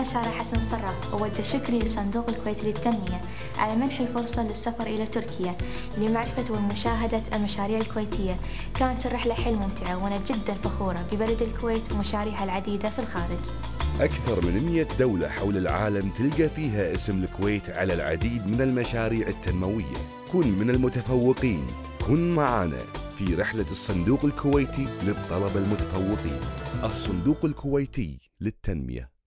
أنا سارة حسن صراف أوجه شكري لصندوق الكويت للتنمية على منح الفرصة للسفر إلى تركيا لمعرفة ومشاهدة المشاريع الكويتية. كانت الرحلة حيل ممتعة وأنا جدا فخورة ببلد الكويت ومشاريعها العديدة في الخارج. أكثر من 100 دولة حول العالم تلقى فيها اسم الكويت على العديد من المشاريع التنموية. كن من المتفوقين. كن معنا في رحلة الصندوق الكويتي للطلبة المتفوقين. الصندوق الكويتي للتنمية.